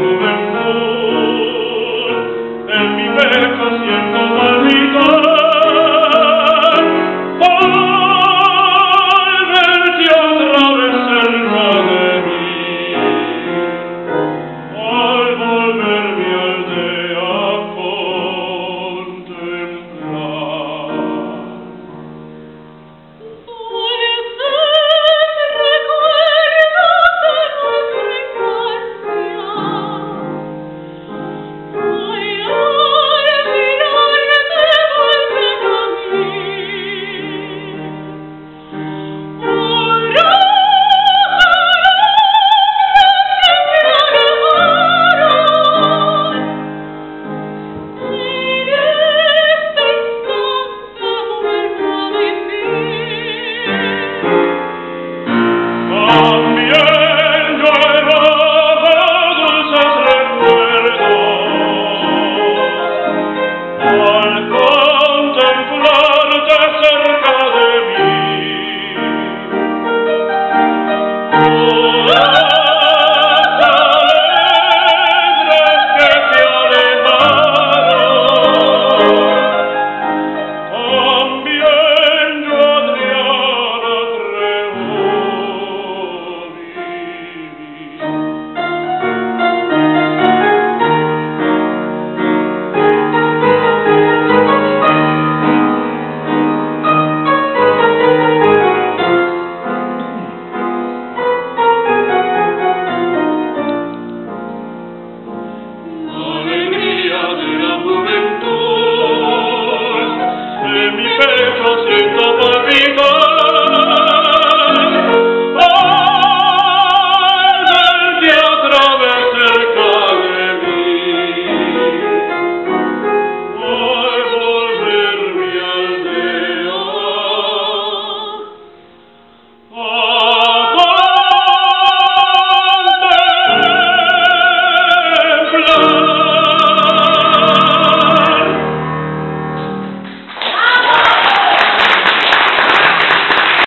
la